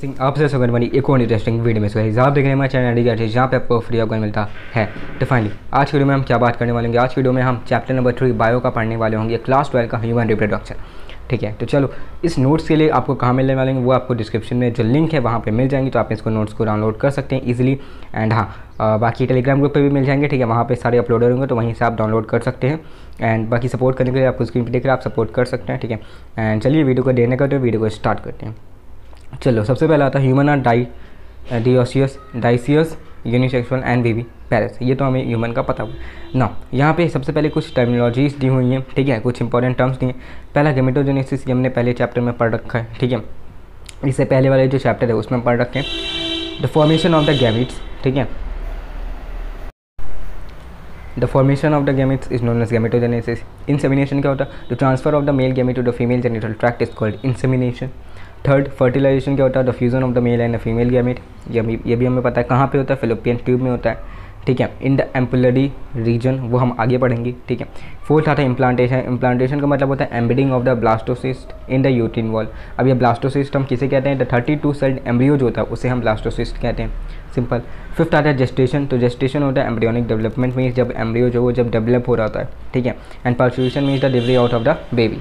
सिंह आपसे स्वागत वाली एक और इंटरेस्टिंग वीडियो में सो आप देख रहे हैं हमारे चैनल डी जहाँ पे आपको फ्री ऑफ़ मिलता है। तो फाइनली आज वीडियो में हम क्या बात करने वाले होंगे? आज वीडियो में हम चैप्टर नंबर थ्री बायो का पढ़ने वाले होंगे। क्लास ट्वेल्व का ह्यूमन रिप्रोडक्शन ठीक है? तो चलो, इस नोट्स के लिए आपको कहाँ मिलने वाले हैं वो आपको डिस्क्रिप्शन में जो लिंक है, वहाँ पे मिल जाएँगे। तो आप इसको नोट्स को डाउनलोड कर सकते हैं इजीली एंड हाँ बाकी टेलीग्राम ग्रुप पे भी मिल जाएँगे। ठीक है? वहाँ पे सारे अपलोडर होंगे तो वहीं से आप डाउनलोड कर सकते हैं। एंड बाकी सपोर्ट करने के लिए आपको स्क्रीन पर देख रहे आप सपोर्ट कर सकते हैं। ठीक है? एंड चलिए वीडियो को देने का तो वीडियो को स्टार्ट करते हैं। चलो, सबसे पहला आता है human are dioecious dioecious unisexual and viviparous ये तो हमें ह्यूमन का पता हुआ। ना यहाँ पे सबसे पहले कुछ टर्मिनोलॉजीज दी हुई हैं, ठीक है? कुछ इंपॉर्टेंट टर्म्स दिए पहला गेमेटोजेनेसिस ये हमने पहले चैप्टर में पढ़ रखा है, ठीक है? इससे पहले वाले जो चैप्टर है, उसमें पढ़ रखे हैं। The formation of the gametes ठीक है? The formation of the gametes is known as gametogenesis insemination क्या होता है? The transfer of the male gamete to the female genital tract is called insemination third fertilization क्या होता है? The fusion of the male and the female gamete ये भी ये भी हमें पता है कहाँ पे होता है? फिलोपियन ट्यूब में होता है। ठीक है? इन द एम्पुलरी रीजन वो हम आगे पढ़ेंगे। ठीक है? फोर्थ आता है इम्प्लांटेशन इम्प्लांटेशन का मतलब होता है embedding of the blastocyst in the uterine wall अब ये ब्लास्टोसिस्ट हम किसे कहते हैं? The thirty two celled embryo जो होता है, उसे हम ब्लास्टोसिस्ट कहते हैं। सिंपल फिफ्थ आता है जेस्टेशन तो जेस्टेशन होता है एम्ब्रियोनिक डेवलपमेंट मीन्स जब एम्ब्रियो जो वो जब डेवलप हो रहा है। ठीक है? And parturition means the delivery out of the baby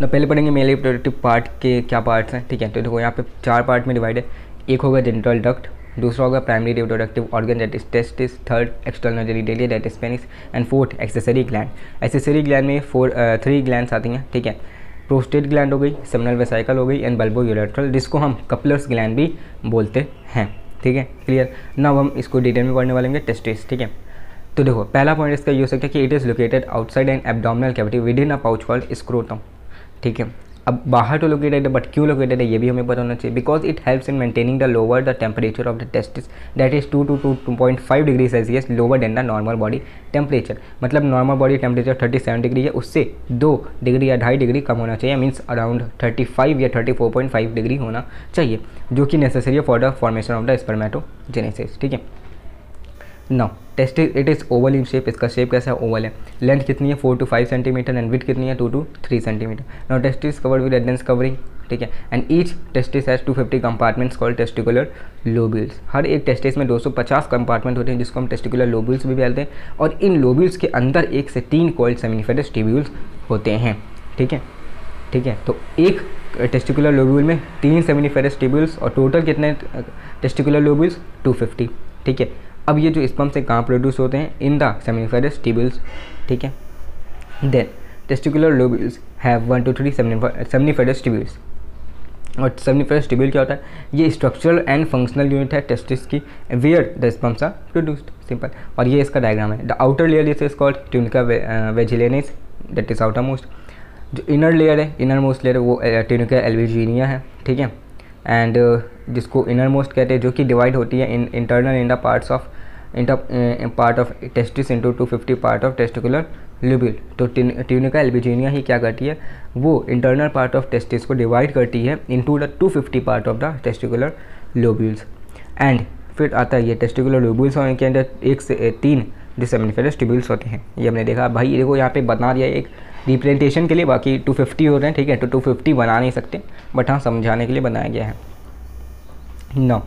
ना, पहले पढ़ेंगे मेल रिप्रोडक्टिव पार्ट के क्या पार्ट्स हैं, ठीक है? तो देखो, यहाँ पे चार पार्ट में डिवाइड है। एक होगा जेनिटल डक्ट दूसरा होगा primary reproductive organ that is testis third external genitalia that is penis and fourth accessory gland accessory gland में फोर थ्री ग्लैंड्स आती हैं, ठीक है? प्रोस्टेट ग्लैंड हो गई सेमिनल वेसाइकल हो गई एंड बल्बो यूरेट्रल जिसको हम कपलर्स ग्लैंड भी बोलते हैं, ठीक है? क्लियर ना हम इसको डिटेल में पढ़ने वाले टेस्टिस ठीक है? तो देखो, पहला पॉइंट इसका ये हो सकता है कि it is located outside and abdominal cavity within a pouch called scrotum ठीक है। अब बाहर तो लोकेटेड है बट क्यों लोकेटेड है, ये भी हमें पता होना चाहिए। Because it helps in maintaining the lower the temperature of the testis that is two two two two point five degree Celsius lower than the normal body temperature मतलब normal body temperature thirty seven degree है, उससे दो degree या ढाई degree कम होना चाहिए means around thirty five या thirty four point five degree होना चाहिए, जो कि नेसेसरी है for the formation of the spermatogenesis ठीक है। Now testis it is oval in shape इसका शेप कैसा है? ओवल है। लेंथ कितनी है? Four to five centimetre and width कितनी है? Two to three centimetre now testis is covered with a dense covering ठीक है? And each testis has 250 compartments called testicular lobules हर एक टेस्टिस में 250 कंपार्टमेंट होते हैं, जिसको हम टेस्टिकुलर लोबिल्स भी बोलते हैं। और इन लोबिल्स के अंदर एक से तीन कॉल्ड सेमिनिफेरस टिब्यूल्स होते हैं, ठीक है? ठीक है? तो एक टेस्टिकुलर लोब्यूल में तीन सेमिनिफेरस टिब्यूल्स और टोटल कितने टेस्टिकुलर लोब्यूल्स 250 ठीक है? अब ये जो स्पम से कहाँ प्रोड्यूस होते हैं? इन द सेमिनिफेरस टिब्यूल्स ठीक है? Then testicular lobules have one two three seminiferous tubules और सेमिनिफेरस टिब्यूल क्या होता है? ये स्ट्रक्चरल एंड फंक्शनल यूनिट है टेस्टिस की where the sperms are produced simple और ये इसका डायग्राम है. The outer layer is is called tunica vaginalis that is outermost जो इनर लेयर है इनर मोस्ट लेयर वो ट्यूनिका एल्विजीनिया है, ठीक है? एंड जिसको इनर मोस्ट कहते हैं, जो कि डिवाइड होती है in internal in the parts of in part of testis into two fifty part of testicular lobule तो ट्यूनिका एल्बिजीनिया ही क्या करती है? वो इंटरनल पार्ट ऑफ़ टेस्टिस को डिवाइड करती है into the two fifty part of the testicular lobules and फिर आता है ये टेस्टिकुलर लोब्यूल्स और इनके अंदर एक से तीन डिसमिनिफेरस ट्यूब्यूल्स होते हैं। ये हमने देखा, भाई देखो यहाँ पे बना दिया एक रिप्रेजेंटेशन के लिए, बाकी 250 हो रहे हैं, ठीक है तो 250 बना नहीं सकते बट हाँ समझाने के लिए बनाया गया है। नौ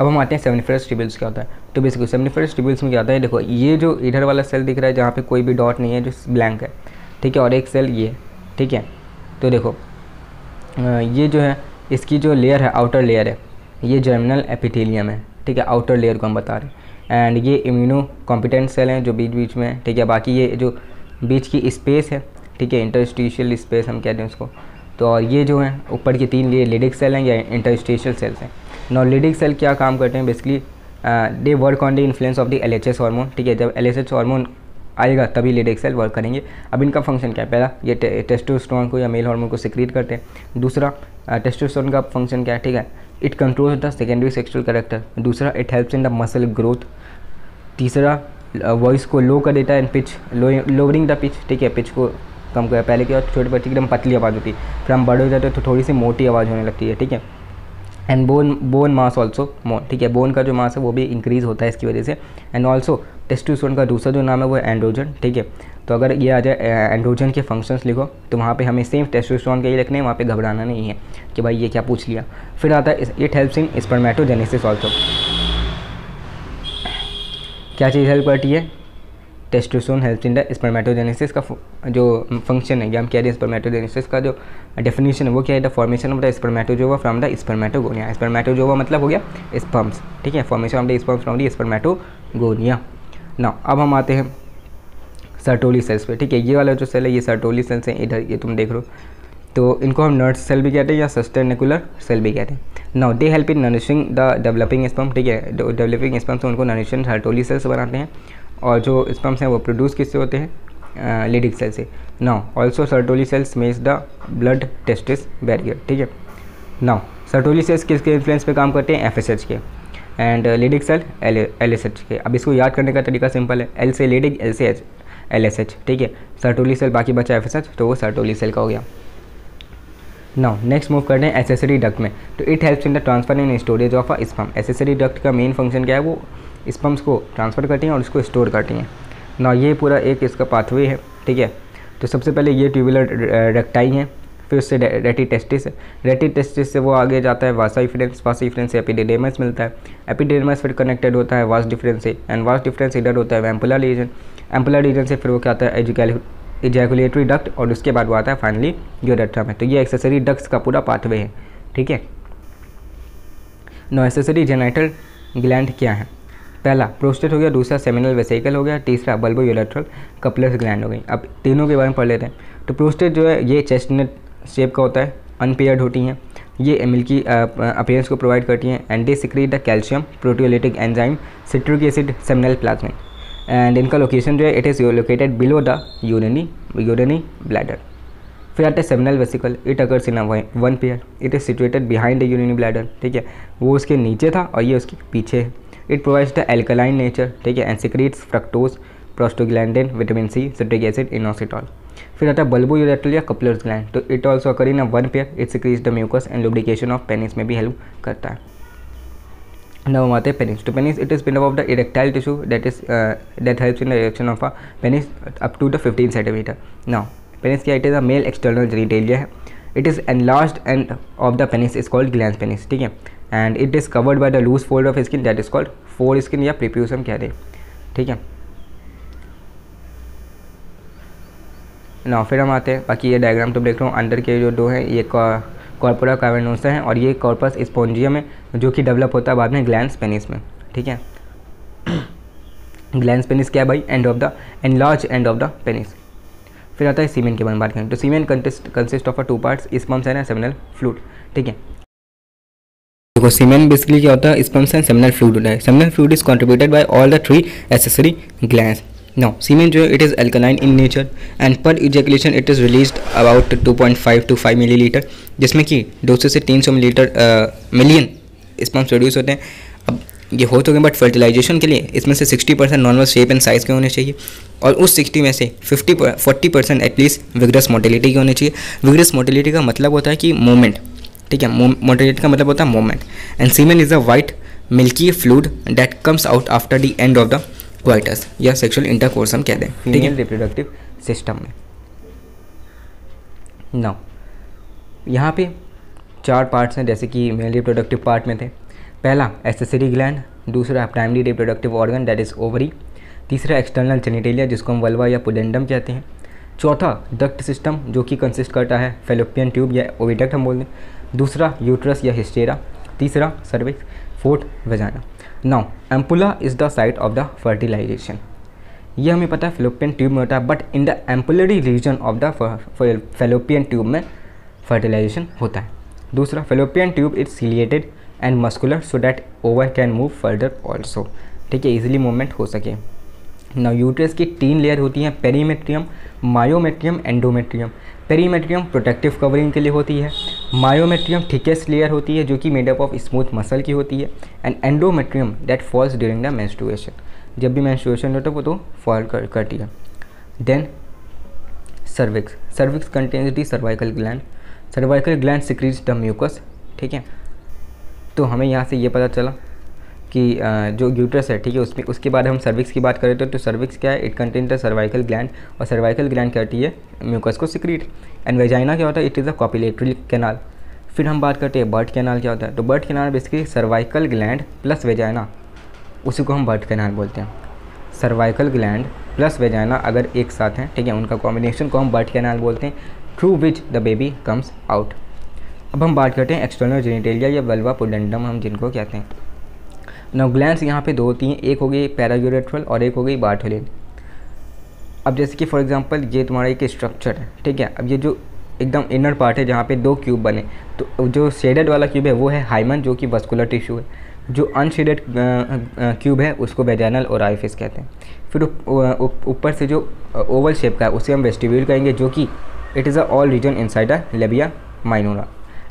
अब हम आते हैं सेवनिफरस टिबल्स क्या होता है? तो बेसिकली सेवनिफरस टिबल्स में क्या होता है? देखो, ये जो इधर वाला सेल दिख रहा है, जहाँ पे कोई भी डॉट नहीं है, जो ब्लैंक है, ठीक है? और एक सेल ये, ठीक है? तो देखो ये जो है, इसकी जो लेयर है आउटर लेयर है, ये जर्मिनल एपिथेलियम है, ठीक है? आउटर लेयर को हम बता रहे हैं। एंड ये इम्यूनो कॉम्पिटेंट सेल हैं, जो बीच बीच में, ठीक है? बाकी ये जो बीच की स्पेस है, ठीक है? इंटरस्टिशियल स्पेस हम कहते हैं उसको। तो और ये जो है, ऊपर की तीन ये लिडिक सेल हैं, या इंटरस्टिशियल सेल्स हैं। नॉ लिडिक सेल क्या काम करते हैं? Basically they work on the influence of the L H hormone ठीक है? जब एल एच हार्मोन आएगा तभी लिडिक सेल वर्क करेंगे। अब इनका फ़ंक्शन क्या है? पहला ये टे, टेस्टोस्टेरोन को या मेल हार्मोन को सिक्रीट करते हैं। दूसरा टेस्टोस्टेरोन का फ़ंक्शन क्या है? ठीक है? It controls the secondary sexual character दूसरा it helps in the muscle growth तीसरा वॉइस को लो कर देता है and pitch lowering the pitch ठीक है? पिच को कम कर पहले क्या छोटे बच्चे एकदम पतली आवाज़ होती है। फिर हम बड़े हो जाते हैं तो थोड़ी सी मोटी आवाज़ होने लगती है ठीक है? And bone bone mass also more ठीक है? बोन का जो मास है वो भी इंक्रीज़ होता है इसकी वजह से। एंड ऑल्सो टेस्टोस्टेरोन का दूसरा जो नाम है वो है एंड्रोजन ठीक है? तो अगर ये आ जाए एंड्रोजन के फ़ंक्शंस लिखो तो वहाँ पे हमें सेम टेस्टोस्टेरोन के ही लिखने हैं, वहाँ पे घबराना नहीं है कि भाई ये क्या पूछ लिया। फिर आता है it helps in spermatogenesis also क्या चीज़ हेल्प करती है? Testosterone help in the spermatogenesis का जो फ़ंक्शन है या हम कह रहे हैं स्पर्मेटोजेनेसिस का जो डेफिनेशन है, वो क्या है? The formation of the spermatozoa from the spermatogonia spermatozoa मतलब हो गया स्पम्स ठीक है? Formation of the sperms from the spermatogonia ना अब हम आते हैं सर्टोली सेल्स पे, ठीक है? ये वाला जो सेल है, ये सर्टोली सेल्स हैं, इधर, ये तुम देख रहे हो। तो इनको हम नर्स सेल भी कहते हैं या सस्टेनेकुलर सेल भी कहते हैं। Now they help in nourishing the developing sperm ठीक है? डेवलपिंग स्पम से उनको नरिशिंग सर्टोली सेल्स बनाते हैं। और जो स्पम्स हैं वो प्रोड्यूस किससे होते हैं? लिडिक सेल से। Now also Sertoli cells make the blood testis barrier ठीक है? नाउ सर्टोली सेल्स किसके इन्फ्लुएंस पे काम करते हैं? एफएसएच के। And Leydig cell L L के। अब इसको याद करने का तरीका सिंपल है। एल से लिडिक एल से एच एल एस एच ठीक है? सर्टोली सेल बाकी बचा एफ़ एस एच तो वो सर्टोली सेल का हो गया। नाउ नेक्स्ट मूव करते हैं एसेसरी डक्ट में। तो it helps in the transfer in storage of a sperm accessory duct का मेन फ़ंक्शन क्या है? वो स्पम्स को ट्रांसफ़र करती हैं और उसको स्टोर करती हैं। ना ये पूरा एक इसका पाथवे है, ठीक है? तो सबसे पहले ये ट्यूबुलर रेक्टाई हैं, फिर उससे रेटी टेस्टिस रेटी टेस्टिस से वो आगे जाता है वासा इफ्रेंस वासा इफ्रेंस से एपिडेमस मिलता है। एपिडेमस फिर कनेक्टेड होता है वास डिफरेंस से एंड वास डिफरेंस इधर होता है एम्पुलर रीजन एम्पुलर रीजन से फिर वो क्या आता है इजैकुलेटरी डक्ट और उसके बाद वो आता है फाइनली यूरेट्रा में तो ये एक्सेसरी डक्ट्स का पूरा पाथवे है, ठीक है? नो एसेसरी जेनाइटल ग्लैंड क्या है? पहला प्रोस्टेट हो गया, दूसरा सेमिनल वेसिकल हो गया, तीसरा बल्बो यूरेट्रल कपलस ग्लैंड हो गई। अब तीनों के बारे में पढ़ लेते हैं। तो प्रोस्टेट जो है, ये चेस्टनेट शेप का होता है अनपेयर्ड होती हैं। ये मिल्की अपेयरेंस को प्रोवाइड करती हैं। And they secrete the calcium proteolytic enzyme citric acid seminal plasmin and इनका लोकेशन जो है it is located below the urinary urinary bladder फिर आता है seminal vesicle it occurs in one pair it is situated behind the urinary bladder ठीक है? वो उसके नीचे था और ये उसके पीछे है। It provides the alkaline nature ठीक है and secretes fructose prostaglandin vitamin C citric acid inositol फिर आता है बल्बो यूरेटल या कपलर्स ग्लैंड तो it also occur in one pair it secretes the mucus and lubrication of penis में भी help करता है। हम आते पेनिस तो penis it is pin of the erectile tissue that is that helps in the erection of a penis up to the 15 centimetre now penis क्या it is a male external genitalia है it is enlarged end of the penis is called glans penis ठीक है? And it is covered by the loose fold of skin that is called foreskin या प्रिप्यूसम कहते हैं। ठीक है? ना फिर हम आते हैं। बाकी ये डायग्राम तो देख रहा हूँ, अंदर के जो दो हैं, ये कॉर्पोरा कार्वेनोसा है और ये कॉर्पस स्पॉन्जियम है जो कि डेवलप होता है बाद में ग्लैंड पेनिस में। ठीक है? ग्लैंड पेनिस क्या है भाई? End of the enlarged end of the penis फिर आता है सीमेंट के बारे में बात करें तो semen consist of a two parts sperms and seminal fluid ठीक है? देखो सीमेंट बेसिकली क्या होता है? स्पम्स एंड सेमिनल फ्लूड होता है। Seminal fluid is contributed by all the three accessory glands Now, semen जो it is alkaline in nature and per ejaculation it is released about 2.5 to 5 milliliter जिसमें कि 200 से 300 millilitre million sperms produce होते हैं। अब ये हो तो गए बट फर्टिलाइजेशन के लिए इसमें से 60 percent normal shape and size के होने चाहिए और उस 60 में से 50 40 परसेंट एटलीस्ट विग्रस मोटिलिटी के होने चाहिए। विग्रस मोटिलिटी का मतलब होता है कि मोमेंट ठीक है मोटिलिटी का मतलब होता है moment and semen is a white milky fluid that comes out after the end of the coitus या सेक्सुअल इंटरकोर्स हम कहते हैं, ठीक है? रिप्रोडक्टिव सिस्टम में. नाउ यहाँ पे चार पार्ट्स हैं, जैसे कि मेल रिप्रोडक्टिव पार्ट में थे. पहला एसेसरी ग्लैंड दूसरा primary reproductive organ that is ovary तीसरा एक्सटर्नल जेनिटेलिया जिसको हम वल्वा या पुडेंडम कहते हैं. चौथा डक्ट सिस्टम जो कि कंसिस्ट करता है फेलोपियन ट्यूब या ओविडक्ट हम बोलते हैं. दूसरा यूट्रस या हिस्टेरा, तीसरा cervix fourth vagina. Now, ampulla is the site of the fertilization. ये हमें पता है फेलोपियन ट्यूब में होता है but in the ampullary region of the fallopian tube में फर्टिलाइजेशन होता है। दूसरा fallopian tube is ciliated and muscular so that over can move further also ठीक है इजिली मूवमेंट हो सके। ना यूट्रस की तीन लेयर होती हैं perimetrium myometrium endometrium perimetrium protective covering के लिए होती है. मायोमेट्रियम थिकेस्ट लेयर होती है, जो कि मेडअप ऑफ़ स्मूथ मसल की होती है. And endometrium that falls during the menstruation जब भी मेंस्ट्रुएशन होता है, वो तो फॉल कर, करती है. Then cervix cervix contains the cervical gland cervical gland secretes the mucus ठीक है? तो हमें यहाँ से ये पता चला कि जो यूट्रस है ठीक है उसमें उसके बाद हम सर्विक्स की बात करें तो, तो सर्विक्स क्या है? It contain the cervical gland और सर्वाइकल ग्लैंड क्या होती है? म्यूकस को सिक्रीट एंड वेजाइना क्या होता है? It is a copulatory canal फिर हम बात करते हैं बर्ड कैनाल क्या होता है? तो birth canal basically cervical gland plus vagina उसी को हम बर्ड कैनाल बोलते हैं. सर्वाइकल ग्लैंड प्लस वेजाइना अगर एक साथ हैं ठीक है उनका कॉम्बिनेशन को हम बर्ड कैनाल बोलते हैं through which the baby comes out अब हम बात करते हैं एक्सटर्नल जेनिटेलिया या वल्वा पोडेंडम हम जिनको कहते हैं। नौ ग्लैंड यहाँ पे दो होती हैं। एक हो गई पैरायूरेट्रल और एक हो गई बार्थोलिन अब जैसे कि फॉर एग्जांपल ये तुम्हारा एक स्ट्रक्चर है, ठीक है? अब ये जो एकदम इनर पार्ट है जहाँ पे दो क्यूब बने तो जो शेडेड वाला क्यूब है वो है हाइमन जो कि वस्कुलर टिश्यू है. जो अनशेडेड क्यूब है, उसको वेजाइनल और आईफिस कहते हैं. फिर ऊपर से जो ओवल शेप का है, उसे हम वेस्टिब्यूल कहेंगे, जो कि it is a all region inside a labia minora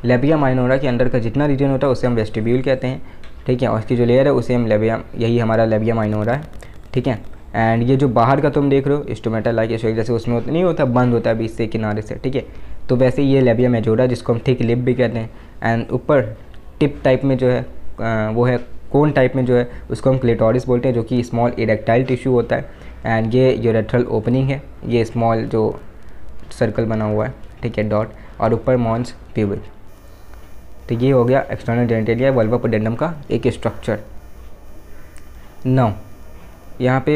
labia minora के अंदर का जितना रीजन होता है, उसे हम वेस्टिब्यूल कहते हैं. ठीक है, और उसकी जो लेयर है, उसे हम लेबिया यही हमारा लेबिया माइनोरा है ठीक है? एंड ये जो बाहर का तुम देख रहे हो स्टोमेटा लाइक इस जैसे उसमें होता नहीं होता, बंद होता है बीच से किनारे से, ठीक है? तो वैसे ये लेबिया मेजोरा जिसको हम थिक लिप भी कहते हैं एंड ऊपर टिप टाइप में जो है वो है कोन टाइप में जो है, उसको हम क्लेटोरिस बोलते हैं, जो कि स्मॉल इरेक्टाइल टिश्यू होता है एंड ये यूरेट्रल ओपनिंग है, ये स्मॉल जो सर्कल बना हुआ है, ठीक है डॉट और ऊपर मॉन्स प्यूबिक तो ये हो गया एक्सटर्नल जेनेटेलिया वल्वापोडेंडम का एक स्ट्रक्चर नौ यहाँ पे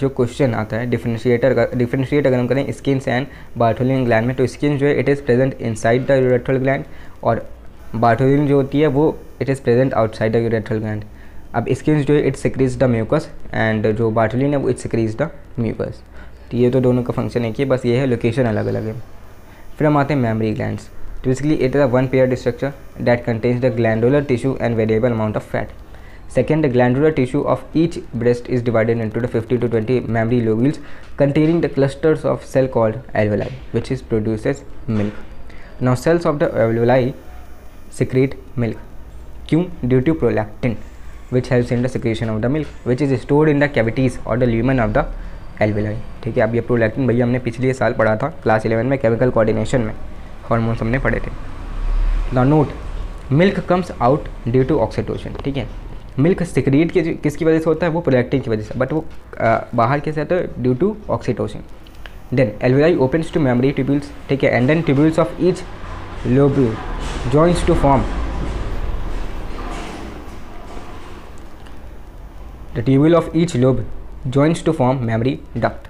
जो क्वेश्चन आता है डिफ्रेंशिएटर का डिफ्रेंशिएट अगर हम करें स्किन एंड बार्थोलिन ग्लैंड में तो स्किन जो है it is present inside the urethral gland और बार्थोलिन जो होती है, वो it is present outside the urethral gland अब स्किन जो है it secretes the mucus and जो बार्थोलिन है, वो इट सिक्रीज द म्यूकस तो ये तो दोनों का फ़ंक्शन एक ही बस ये है लोकेशन अलग अलग है. फिर हम आते हैं मेमरी ग्लैंड्स तो basically it is a one pair structure that contains the glandular tissue and variable amount of fat second the glandular tissue of each breast is divided into the fifty to twenty mammary lobules containing the clusters of cell called alveoli which is produce milk now cells of the alveoli secrete milk क्यों due to prolactin which helps in the secretion of the milk which is stored in the cavities और the lumen of the alveoli ठीक है, अब ये prolactin भैया हमने पिछले साल पढ़ा था क्लास इलेवन में केमिकल कोऑर्डिनेशन में। हार्मोन्स हमने पढ़े थे। The note milk comes out due to oxytocin ठीक है? मिल्क सिक्रीट के किसकी वजह से होता है? वो प्रोलैक्टिन की वजह से। बट वो आ, बाहर कैसे आता है? Due to oxytocin then alveoli opens to mammary tubules ठीक है? And then tubules of each lobule joints to form the tubule of each lobe joins to form memory duct.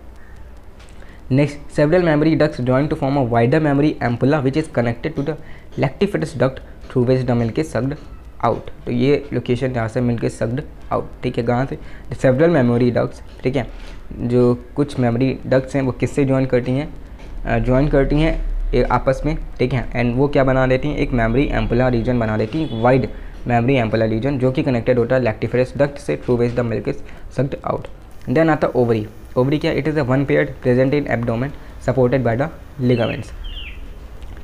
Next, several memory ducts join to form a wider memory ampulla which is connected to the lactifetus duct through which the milk is sucked out तो ये location यहाँ से मिलके sucked out ठीक है कहाँ से? Several memory ducts ठीक है जो कुछ मेमोरी डक्ट्स हैं वो किससे ज्वाइन करती हैं? ज्वाइन करती हैं आपस में ठीक है एंड वो क्या बना देती हैं? एक मेमोरी एम्पुला रीजन बना देती हैं वाइड मेमोरी एम्पुला रीजन जो कि कनेक्टेड होता है लैक्टिफेरस डक्ट से through which the milk sucked out then आता ओवरी ओवरी क्या? It is a one pair present in abdomen supported by the ligaments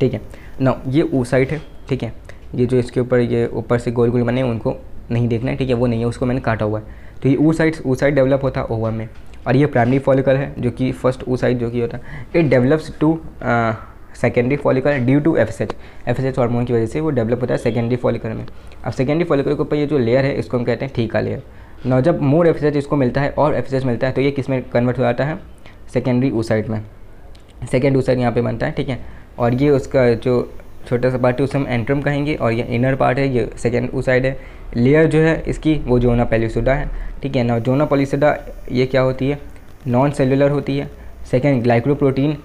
ठीक है? ना ये ओ साइड है, ठीक है? ये जो इसके ऊपर, ये ऊपर से गोल गोल बने, उनको नहीं देखना है, ठीक है? वो नहीं है, उसको मैंने काटा हुआ है। तो ये ऊ साइड ऊ साइड डेवलप होता है ओवर में। और ये प्राइमरी फॉलिकल है, जो कि फ़र्स्ट ऊ साइड जो कि होता है it develops to secondary follicle due to F S H F S H hormone की वजह से वो डेवलप होता है सेकेंडरी फॉलिकल में। अब सेकेंडरी फॉलिकल के ऊपर ये जो लेयर है, इसको हम कहते हैं ठीका लेयर ना, जब मोर एफ़ इसको मिलता है, और एफ़ मिलता है तो ये किसमें कन्वर्ट हो जाता है? सेकेंडरी ऊ साइड में। सेकेंड ऊ साइड यहाँ पे बनता है, ठीक है? और ये उसका जो छोटा सा पार्ट है, उसे हम एंट्रम कहेंगे, और ये इनर पार्ट है, ये सेकेंड उस साइड है। लेयर जो है, इसकी वो जोना पेलिसोडा है, ठीक है? ना, जोना पेलिसोडा ये क्या होती है? नॉन सेलुलर होती है। सेकेंड ग्लाइक्रोप्रोटीन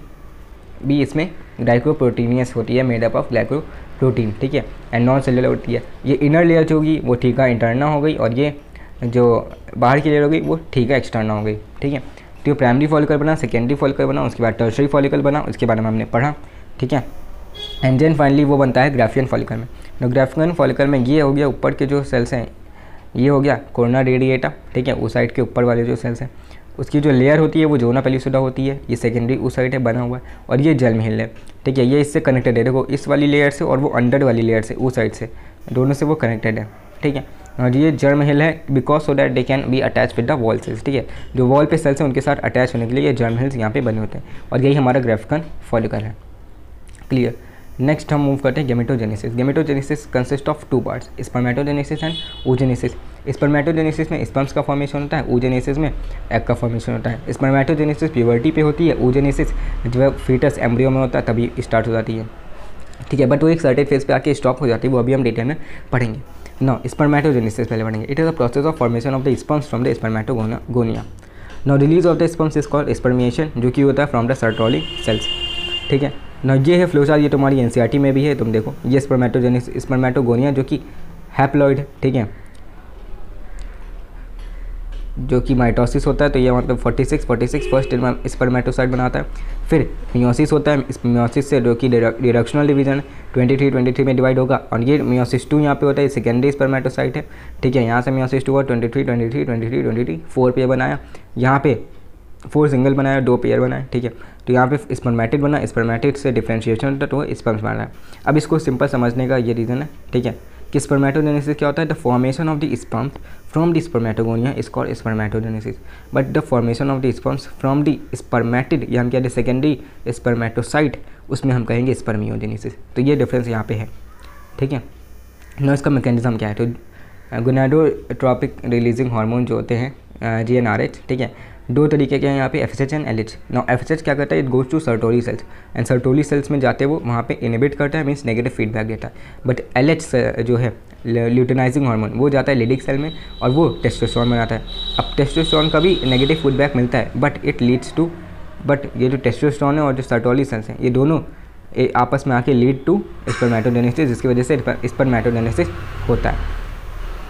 भी इसमें ग्लाइक्रोप्रोटीनियस होती है मेडअप ऑफ़ ग्लाइक्रोप्रोटीन ठीक है? एंड नॉन सेलुलर होती है। ये इनर लेयर जो होगी, वो ठीक है इंटरना हो गई, और ये जो बाहर की लेयर हो गई, वो ठीक है एक्सटर्ना हो गई, ठीक है? तो प्राइमरी फॉलिकल बना सेकेंडरी फॉलिकल बना, उसके बाद टर्सरी फॉलिकल बना, उसके बारे में हमने पढ़ा, ठीक है? एंड देन फाइनली वो बनता है ग्राफियन फॉलिकल में। तो ग्राफियन फॉलिकल में ये हो गया ऊपर के जो सेल्स हैं, ये हो गया कोरोना रेडिएटा ठीक है? उस साइड के ऊपर वाले जो सेल्स हैं, उसकी जो लेयर होती है, वो जोना पेलिसोडा होती है, ये सेकेंडरी उस साइड है, बना हुआ है, और ये जल महल है, ठीक है? ये इससे कनेक्टेड है, देखो, इस वाली लेयर से और वो अंडर वाली लेयर से, उस साइड से, दोनों से वो कनेक्टेड है, ठीक है? और ये जर्म महल है because so that they can be attach with the wall cells ठीक है? जो वॉल पे सेल्स हैं, उनके साथ अटैच होने के लिए ये जर्म महल्स यहाँ पे बने होते हैं। और यही हमारा ग्राफिकन फॉलिकल है। क्लियर नेक्स्ट हम मूव करते हैं gametogenesis gametogenesis consist of two parts spermatogenesis and oogenesis spermatogenesis में स्पर्म्स का फॉर्मेशन होता है ओजेनेसिस में एग का फॉर्मेशन होता है। स्पर्मेटोजेनेसिस प्यूबर्टी पे होती है ओजेनेसिस जब फीटस एम्ब्रियो में होता है, तभी स्टार्ट हो जाती है। ठीक है बट वो एक सर्टेन फ़ेज़ पे आके स्टॉप हो जाती है, वो अभी हम डिटेल में पढ़ेंगे। नो स्पर्मेटोजेनेसिस पहले पढ़ेंगे it is the process of formation of the sperms from the spermatogonia no release of the sperms is called spermiation जो कि होता है फ्रॉम द सर्टोली सेल्स ठीक है? ना ये है फ्लोचार ये तुम्हारी एन में भी है, तुम देखो। ये स्पर्मेटोजेनिस स्पर्मेटोगोनिया जो कि हैप्लॉइड है, ठीक है? जो कि माइटोसिस होता है तो ये मतलब 46 46 फ़र्स्ट स्पर्मेटोसाइट बनाता है। फिर मियोसिस होता है, इस मियोसिस से जो कि डिडक्शनल डिवीज़न 23 23 में डिवाइड होगा, और ये मियोसिस टू यहाँ पे होता है सेकेंडरी स्पर्मेटोसाइट है। ठीक है, यहाँ से मियोसिस टू और 23 23 23 23 फोर पेयर बनाया। यहाँ पे फोर सिंगल बनाया, दो पेयर बनाए, ठीक है। तो यहाँ पे स्पर्मेटिड बना स्पर्मेटिड से डिफ्रेंशिएशन तो स्पर्म्स बना है अब इसको सिंपल समझने का ये रीज़न है, ठीक है। कि स्पर्मेटोजेनेसिस क्या होता है? The formation of the sperms from the spermatogonia is called spermatogenesis but the formation of the sperms from the spermatid या हम कहते हैं सेकेंडरी स्पर्मेटोसाइट उसमें हम कहेंगे स्पर्मियोजेनेसिस तो ये डिफरेंस यहाँ पे है। ठीक है? नो इसका मैकेनिज्म क्या है? तो गुनाडोट्रॉपिक रिलीजिंग हार्मोन जो होते हैं जी एन आर एच ठीक है? दो तरीके के हैं यहाँ पे F H and L H now F H क्या करता है? It goes to Sertoli cells and Sertoli cells में जाते वो वहाँ पे इनिबिट करता है मीन्स नेगेटिव फीडबैक देता है. बट एल एच जो है ल्यूटिनाइजिंग हार्मोन वो जाता है लिडिक सेल में और वो टेस्टोस्टेरोन बनाता है. अब टेस्टोस्टेरोन का भी नेगेटिव फीडबैक मिलता है but it leads to but ये जो टेस्टोस्टेरोन है और जो सर्टोली सेल्स हैं, ये दोनों आपस में आके लीड टू स्पर्मेटोजेनेसिस जिसकी वजह से स्पर्मेटोजेनेसिस होता है.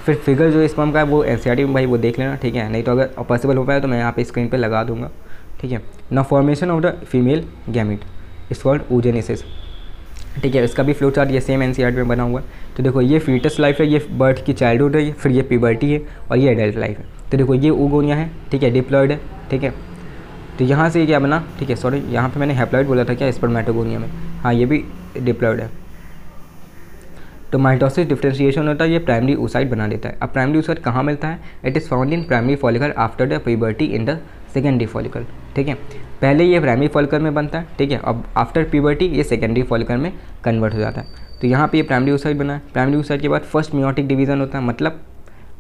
फिर फिगर जो स्पर्म का है, वो एनसीआरटी में भाई वो देख लेना, ठीक है? नहीं तो अगर पॉसिबल हो पाया तो मैं यहाँ पे स्क्रीन पे लगा दूँगा, ठीक है? ना formation of the female gamete is called oogenesis ठीक है? इसका भी फ्लो चार्ट ये सेम एनसीआरटी में बना हुआ है। तो देखो, ये फीटस लाइफ है, ये बर्थ की चाइल्डहुड है, फिर ये पिबर्टी है और ये एडल्ट लाइफ है। तो देखो, ये ऊगोनिया है, ठीक है? डिप्लॉयड है, ठीक है? तो यहाँ से क्या बना, ठीक है? सॉरी यहाँ पे मैंने हैप्लॉइड बोला था क्या इस स्पर्मेटोगोनिया में? हाँ ये भी डिप्लॉयड है। तो माइटोसिस डिफ्रेंशिएशन होता है, ये प्राइमरी ऊसाइड बना देता है। अब प्राइमरी ऊसाइड कहाँ मिलता है? It is found in primary follicle after the puberty in the secondary follicle ठीक है? पहले ये प्राइमरी फॉलिकल में बनता है, ठीक है? अब आफ्टर प्यूबर्टी ये सेकेंडरी फॉलिकल में कन्वर्ट हो जाता है। तो यहाँ पे ये प्राइमरी ऊसाइड बना है। प्राइमरी ऊसाइड के बाद फ़र्स्ट मियोटिक डिवीज़न होता है मतलब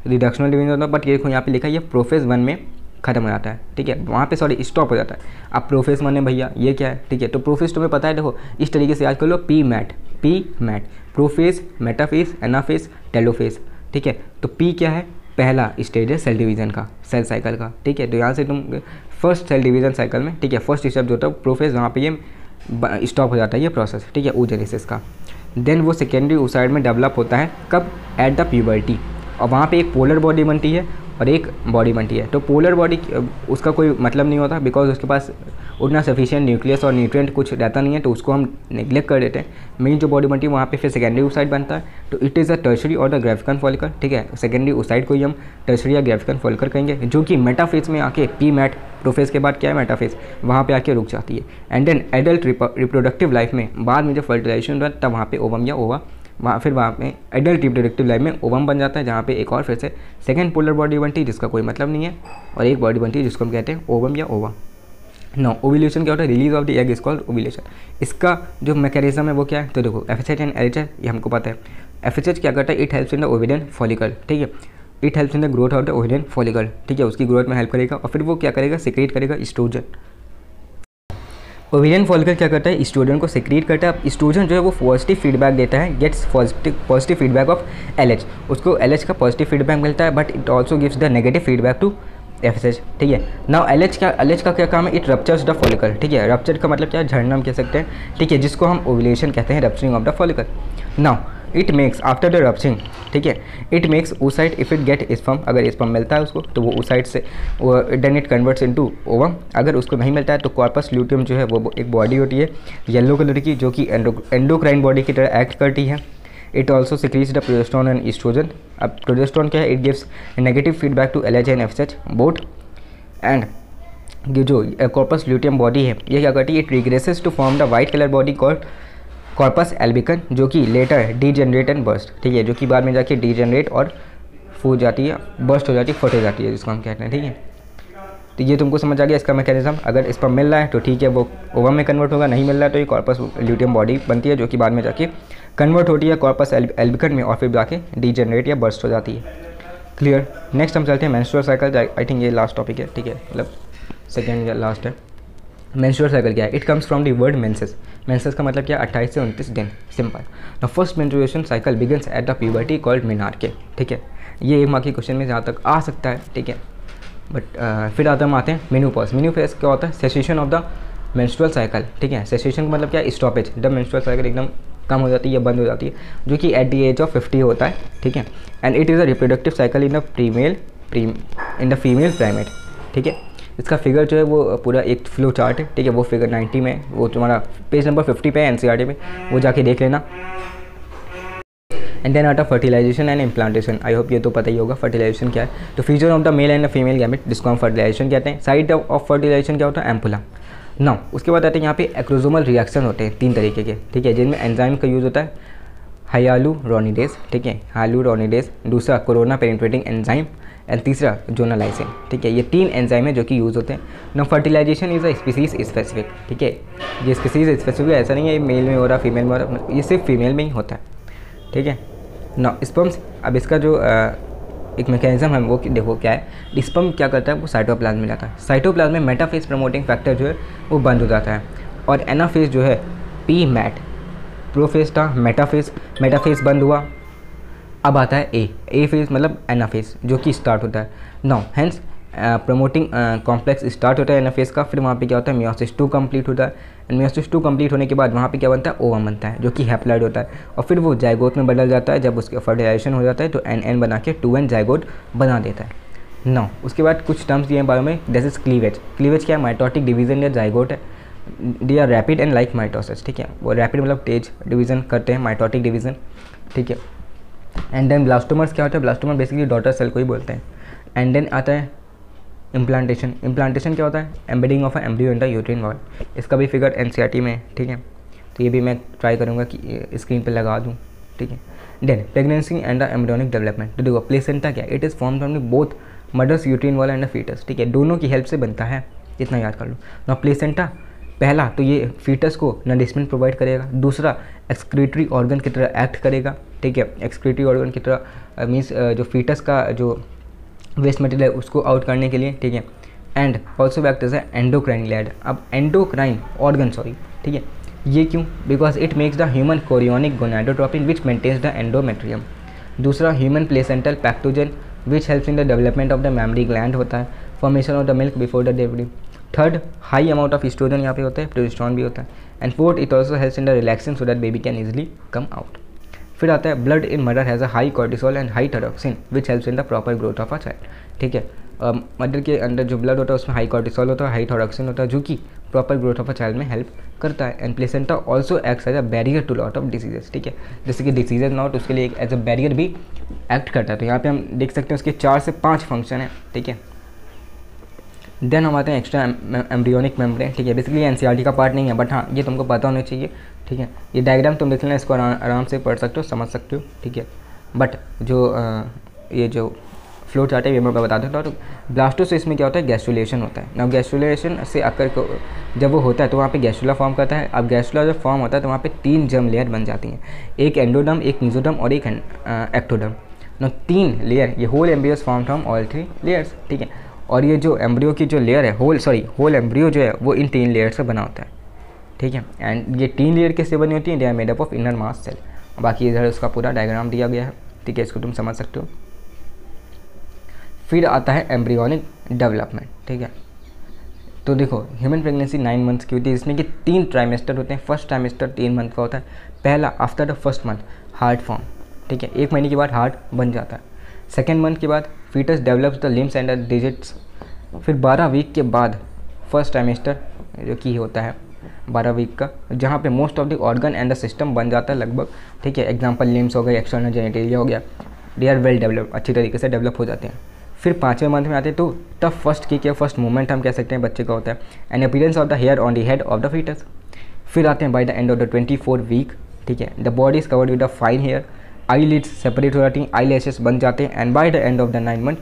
रिडक्शनल डिवीज़न होता है बट ये देखो यहाँ पे लिखा है, ये प्रोफेस वन में खत्म हो जाता है, ठीक है? वहाँ पे सॉरी स्टॉप हो जाता है। अब प्रोफेस माने भैया, ये क्या है? ठीक है? तो प्रोफेस तुम्हें पता है, देखो, इस तरीके से याद कर लो P mat P mat prophase metaphase anaphase telophase ठीक है? तो पी क्या है? पहला स्टेज है सेल डिवीज़न का सेल साइकिल का, ठीक है? तो यहाँ से तुम फ़र्स्ट सेल डिवीज़न साइकिल में, ठीक है? फ़र्स्ट स्टेप जो होता है प्रोफेस वहाँ पे ये स्टॉप हो जाता है ये प्रोसेस ठीक है? ऊजेनेसिस का। देन वो सेकेंडरी उस साइड में डेवलप होता है, कब? एट द प्यूबर्टी और वहाँ पे एक पोलर बॉडी बनती है और एक बॉडी बनती है। तो पोलर बॉडी उसका कोई मतलब नहीं होता बिकॉज़ उसके पास उतना सफिशियंट न्यूक्लियस और न्यूट्रिएंट कुछ रहता नहीं है तो उसको हम नेग्लेक्ट कर देते हैं। मेन जो बॉडी बनती है, वहाँ पे फिर सेकेंडरी उसाइड बनता है। तो इट इज़ अ टर्सरी और द ग्राफिकन फॉलिकल ठीक है? सेकेंडरी उसाइड को ही हम टर्सरी या ग्राफिकन फॉलिकल कहेंगे, जो कि मेटाफेज में आके पी मैट प्रोफेस के बाद क्या है? मेटाफेज वहाँ पे आके रुक जाती है। And then adult reproductive life में बाद में जब फर्टिलाइजेशन होता है तब वहाँ पे ओवम या ओवा वहाँ फिर वहाँ पे एडल्ट रिप्रोडक्टिव लाइफ में ओवम बन जाता है, जहाँ पे एक और फिर से सेकेंड पोलर बॉडी बनती है, जिसका कोई मतलब नहीं है। और एक बॉडी बनती है, जिसको हम कहते हैं ओवम या ओवा नो ओविलेशन क्या होता है? Release of the egg is called ovulation इसका जो मैकेनिज्म है, वो क्या है? तो देखो एफ़ एंड एल ये हमको पता है। एफ़ क्या करता है? It helps in the ovarian follicle ठीक है? It helps in the growth of the ovarian follicle ठीक है? उसकी ग्रोथ में हेल्प करेगा, और फिर वो क्या करेगा? सिक्रेट करेगा स्ट्रोजन ओविलियन फॉलकर क्या करता है? स्टूडेंट को सिक्रीट करता है। स्टूडेंट जो है वो पॉजिटिव फीडबैक देता है। Gets positive feedback of L उसको एल का पॉजिटिव फीडबैक मिलता है but it also gives the negative feedback to F ठीक है? नाउ एल का एल का क्या काम है? इट रप्चर्स द फॉलिकल ठीक है? रप्चर का मतलब क्या? है झरना हम कह सकते हैं। ठीक है? जिसको हम ओविलेशन कहते हैं rupturing of the follicle now it makes after the rupturing ठीक है? It makes oocyte if it get sperm अगर स्पम मिलता है उसको तो वो साइड से then it converts into ovum अगर उसको नहीं मिलता है तो कॉर्पस ल्यूटियम जो है, वो एक बॉडी होती है येलो कलर की, जो कि एंडोक्राइन बॉडी की तरह एक्ट करती है. It also secretes the progesterone and oestrogen अब प्रोजेस्ट्रॉन क्या है? It gives negative feedback to L H N F H both and जो कॉर्पस ल्यूटियम बॉडी है, ये क्या करती है? It regresses to form the white colour body called corpus albicans, जो कि later degenerate and burst, ठीक है, जो कि बाद में जाके डी जनरेट और फूट जाती है, बर्स्ट हो जाती है, फट हो जाती है, जिसको हम कहते हैं, ठीक है। तो ये तुमको समझ आ गया इसका मैकेनिज्म अगर इस पर मिल रहा है तो ठीक है, वो ओवम में कन्वर्ट होगा, नहीं मिल रहा है तो ये कॉर्पस ल्यूटियम बॉडी बनती है, जो कि बाद में जाके कन्वर्ट होती है, कॉर्पस एल्बिकन में, और फिर जाके डी जनरेट या बर्स्ट हो जाती है। क्लियर नेक्स्ट हम चलते हैं मैंस्ट्रुअल साइकिल आई थिंक ये लास्ट टॉपिक है, ठीक है मतलब सेकेंड या लास्ट है। मेंस्ट्रुअल साइकिल क्या है। It comes from the word menses menses का मतलब क्या? अट्ठाईस से उनतीस दिन। Simple the first menstruation cycle begins at the puberty called menarche ठीक है? ये एक माँ के क्वेश्चन में जहाँ तक आ सकता है। ठीक है? बट फिर आता हम आते हैं मेन्यू पॉज मेन्यू फेस क्या होता है? Cessation of the menstrual cycle ठीक है? सेसेशन का मतलब क्या? है स्टॉपेज जब मेंस्ट्रुअल साइकिल एकदम कम हो जाती है या बंद हो जाती है, जो कि at the age of fifty होता है। ठीक है? And it is a reproductive cycle in the female in the female primate ठीक है? इसका फिगर जो है वो पूरा एक फ्लो चार्ट है, ठीक है? वो फिगर 90 में, वो तुम्हारा पेज नंबर 50 पे है एन में वो जाके देख लेना। एंड देन आता fertilization and implantation I hope ये तो पता ही होगा फर्टिलाइजेशन क्या है। तो feature of the male and female gamete जिसको हम फर्टिलाइजेशन कहते हैं। साइड ऑफ़ फर्टिलाइजेशन क्या होता है? एम्पुला ना उसके बाद आते हैं यहाँ पे एक्रोजोमल रिएक्शन होते हैं, तीन तरीके के, ठीक है? जिनमें एंजाइम का यूज़ होता है हयालू रोनिडेस ठीक है? हालू रोनिडेस दूसरा कोरोना पेनिट्रेटिंग एंजाइम एंड तीसरा जोनालाइसिन ठीक है? ये तीन एंजाइम है जो कि यूज़ होते हैं। No fertilization is a species specific ठीक है? ये स्पीसीज स्पेसिफिक ऐसा नहीं है मेल में हो रहा फीमेल में हो रहा ये सिर्फ़ फीमेल में ही होता है ठीक है? नो स्पम्स अब इसका जो आ, एक मैकेनिज्म है वो देखो क्या है? स्पम क्या करता है? वो साइटोप्लाज्म में जाता है। साइटोप्लाज्म में मेटाफेज प्रमोटिंग फैक्टर जो है वो बंद हो जाता है। और एनाफेज जो है पी मैट प्रोफेज था मेटाफेज मेटाफेज बंद हुआ। अब आता है ए ए फ़ेज़ मतलब एनाफेज जो कि स्टार्ट होता है. Now hence promoting complex start होता है एनाफेज का, फिर वहाँ पे क्या होता है? मियोसिस टू कंप्लीट होता है. एंड मियोसिस टू कंप्लीट होने के बाद वहाँ पे क्या बनता है? ओवम बनता है, जो कि हैप्लाइड होता है. और फिर वो जाइगोट में बदल जाता है. जब उसके फर्टिलाइजेशन हो जाता है तो एन एन बना के टू एन जाइगोट बना देता है. नौ उसके बाद कुछ टर्म्स दिए हैं बारे में. दिस इज़ क्लीवेज क्लीवेज क्या है? माइटोटिक डिवीज़न या जाइगोट है. They are rapid and like mitosis ठीक है? वो रैपिड मतलब तेज डिवीज़न करते हैं माइटोटिक डिवीज़न ठीक है? एंड देन ब्लास्टोमर्स क्या होता है? ब्लास्टोमर बेसिकली डॉटर सेल को ही बोलते हैं। एंड देन आता है इम्प्लांटेशन इम्प्लांटेशन क्या होता है? Embedding of embryo in the uterine wall इसका भी फिगर एन e में ठीक है? तो ये भी मैं ट्राई करूँगा कि स्क्रीन पर लगा दूँ, ठीक है? Then pregnancy and the embryonic development तो देखो प्लेसेंटा क्या? It is form from both mother's uterine wall and the foetus ठीक है? दोनों की हेल्प से बनता है। इतना याद कर लो। ना प्लेसेंटा पहला तो ये फीटस को नरिशमेंट प्रोवाइड करेगा। दूसरा एक्सक्रीटरी ऑर्गन की तरह एक्ट करेगा, ठीक है? एक्सक्रीटरी ऑर्गन की तरह मीन्स जो फीटस का, जो वेस्ट मटेरियल है, उसको आउट करने के लिए, ठीक है? And also act as endocrine gland अब एंडोक्राइन ऑर्गन सॉरी ठीक है? ये क्यों? Because it makes the human chorionic gonadotropin which maintains the endometrium दूसरा human placental lactogen which helps in the development of the mammary gland होता है। Formation of the milk before the delivery third high amount of oestrogen यहाँ पे होता है progesterone भी होता है. And fourth it also helps in the relaxing so that baby can easily come out फिर आता है blood in mother has a high cortisol and high thyroxine which helps in the proper growth of a child ठीक है? Mother के अंदर जो blood होता है, उसमें हाई कॉर्टिसोल होता है हाई थोरक्सिन होता है, जो कि proper growth of a child में हेल्प करता है. And placenta also act as a barrier to lot of diseases ठीक है? जैसे कि डिसीजेज नॉट उसके लिए एज अ बैरियर भी एक्ट करता है. तो यहाँ पे हम देख सकते हैं, उसके चार से पाँच फ़ंक्शन है. ठीक है? देन हम आते हैं एक्स्ट्रा एम्ब्रियोनिक मेम्ब्रेन ठीक है? बेसिकली एन का पार्ट नहीं है बट हाँ ये तुमको पता होना चाहिए ठीक है? ये डायग्राम तुम देख लेना इसको आराम से पढ़ सकते हो समझ सकते हो ठीक है? बट जो आ, ये जो फ्लो चार्ट है ये मैं बता देता हूँ तो ब्लास्टो से इसमें क्या होता है? गैस्ट्रुलेशन होता है। ना गैस्ट्रुलेशन से को जब वो होता है तो वहाँ पे गैस्ट्रुला फॉर्म करता है। अब गैस्ट्रुला जब फॉर्म होता है तो वहाँ पे तीन जम लेयर बन जाती हैं। एक एंडोडम एक मिजोडम और एक एक्टोडम ना तीन लेयर ये whole embryos form from all three layers ठीक है? और ये जो एम्ब्रियो की जो लेयर है होल सॉरी होल एम्ब्रियो जो है, वो इन तीन लेयर से बना होता है। ठीक है? एंड ये तीन लेयर किससे बनी होती है? They are made up of inner mass cell बाकी इधर उसका पूरा डायग्राम दिया गया है। ठीक है? इसको तुम समझ सकते हो। फिर आता है एम्ब्रियोनिक डेवलपमेंट ठीक है? तो देखो ह्यूमन प्रेगनेंसी नाइन मंथ्स की होती है। जिसमें कि तीन ट्राइमेस्टर होते हैं। फ़र्स्ट ट्राइमेस्टर तीन मंथ का होता है। पहला after the first month heart form ठीक है? एक महीने के बाद हार्ट बन जाता है। सेकेंड मंथ के बाद foetus develops the limbs and the digits फिर बारह वीक के बाद फ़र्स्ट ट्राइमेस्टर जो कि होता है, बारह वीक का, जहाँ पे most of the organ and the system बन जाता है लगभग। ठीक है एग्जांपल लिम्स हो गए एक्सटर्नल जेनेटेरिया हो गया दे आर वेल डेवलप अच्छी तरीके से डेवलप हो जाते हैं। फिर पाँचवें मंथ में आते हैं तो तब फ़र्स्ट किक या फ़र्स्ट मूवमेंट हम कह सकते हैं बच्चे का होता है। And appearance of the hair on the head of the foetus फिर आते हैं by the end of the twenty week ठीक है the body is covered with the fine hair eye separate हो जाती हैं आई बन जाते हैं and by the end of the nine month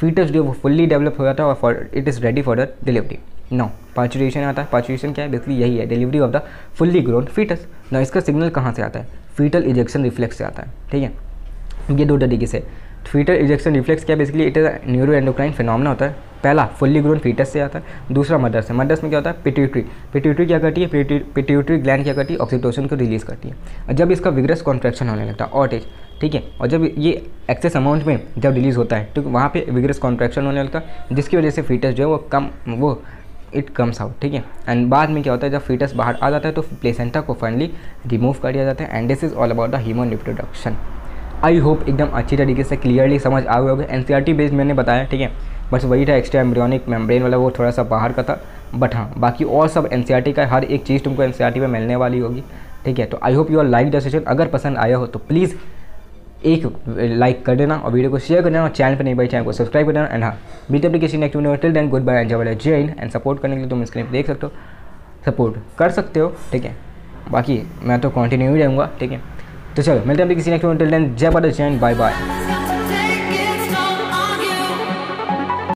foetus जो वो फुल्ली डेवलप हो जाता है और for it is ready for the delivery now parturition आता है पाचुरेशन क्या है? बेसिकली यही है delivery of the fully grown foetus ना इसका सिग्नल कहाँ से आता है? फीटल इजेक्शन रिफ्लेक्स से आता है, ठीक है? ये दो तरीके से फीटल इजेक्शन रिफ्लेक्स क्या basically it is neuro endocrine phenomena होता है। पहला फुल्ली ग्रोन फीटस से आता है। दूसरा मदर से। मदर्स में क्या होता है? पिट्यूटरी पिट्यूटरी क्या करती है? पिट्यूटरी ग्लैंड क्या करती है? ऑक्सीटोसिन को रिलीज़ करती है। और जब इसका विग्रस कॉन्ट्रैक्शन होने लगता है ऑट एज ठीक है? और जब ये एक्सेस अमाउंट में जब रिलीज़ होता है तो वहाँ पे विग्रस कॉन्ट्रैक्शन होने लगता है, जिसकी वजह से फीटस जो है वो कम, वो इट कम्स आउट ठीक है? एंड बाद में क्या होता है? जब फीटस बाहर आ जाता है तो प्लेसेंटा को फाइनली रिमूव कर दिया जाता है। And this is all about the human reproduction I hope एकदम अच्छी तरीके से क्लियरली समझ आ गए होगे। एन बेस्ड मैंने बताया, ठीक है? बस वही था एक्स्ट्रा एम्ब्रियोनिक मेम्ब्रेन वाला, वो थोड़ा सा बाहर का था। बट हाँ बाकी और सब एन का, हर एक चीज़ तुमको एन सी में मिलने वाली होगी, ठीक है? तो I hope you are like the session अगर पसंद आया हो तो प्लीज़ एक लाइक कर देना और वीडियो को शेयर कर देना चैनल पर नहीं भाई चैनल को सब्सक्राइब कर देना। एंड हाँ किसी next video till then good bye enjoy Jai Hind and support करने के लिए तुम स्क्रीन पर देख सकते हो। सपोर्ट कर सकते हो, ठीक है? बाकी मैं तो कंटिन्यू ही रहूँगा, ठीक है? तो चलो मिलते हैं किसी नेक्स्ट जय भारत बाय बाय